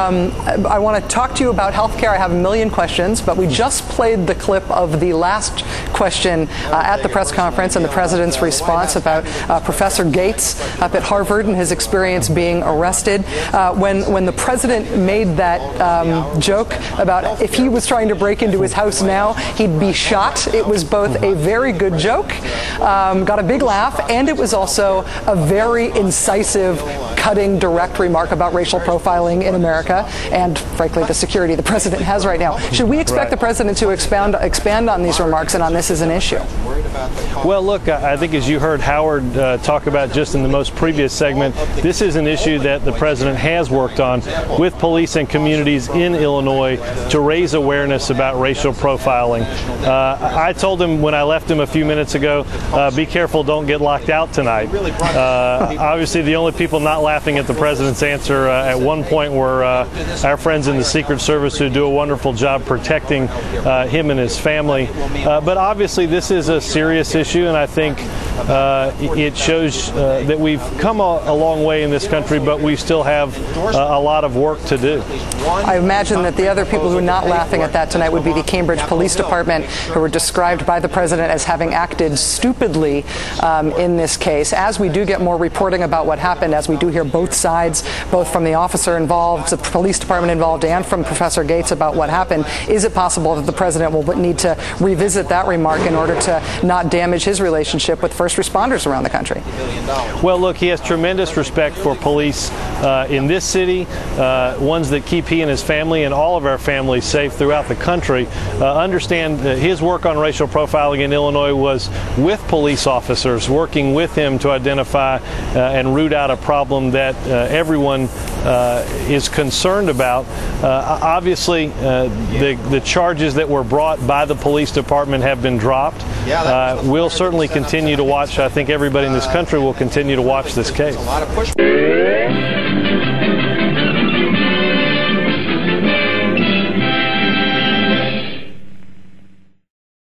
Um, I want to talk to you about healthcare. I have a million questions, but we just played the clip of the last question uh, at the press conference and the president's response about uh, Professor Gates up at Harvard and his experience being arrested. Uh, when when the president made that um, joke about if he was trying to break into his house now, he'd be shot. It was both a very good joke, um, got a big laugh, and it was also a very incisive, cutting, direct remark about racial profiling in America. America and, frankly, the security the president has right now. Should we expect right. the president to expand expand on these remarks and on this as an issue? Well, look, I think as you heard Howard uh, talk about just in the most previous segment, this is an issue that the president has worked on with police and communities in Illinois to raise awareness about racial profiling. Uh, I told him when I left him a few minutes ago, uh, be careful, don't get locked out tonight. Uh, obviously, the only people not laughing at the president's answer uh, at one point were uh, our friends in the Secret Service who do a wonderful job protecting him and his family. but obviously, this is a serious issue, and I think uh, it shows uh, that we've come a, a, long way in this country, but we still have uh, a lot of work to do. I imagine that the other people who are not laughing at that tonight would be the Cambridge Police Department, who were described by the president as having acted stupidly um, in this case. As we do get more reporting about what happened, as we do hear both sides, both from the officer involved, the police department involved, and from Professor Gates about what happened, is it possible that the president will need to revisit that remark in order to not damage his relationship with first responders around the country. Well, look, he has tremendous respect for police uh, in this city, uh, ones that keep he and his family and all of our families safe throughout the country. Uh, understand his work on racial profiling in Illinois was with police officers, working with him to identify uh, and root out a problem that uh, everyone uh, is concerned about. obviously, the, the charges that were brought by the police department have been dropped. Uh, we'll certainly continue to watch. I think everybody in this country will continue to watch this case.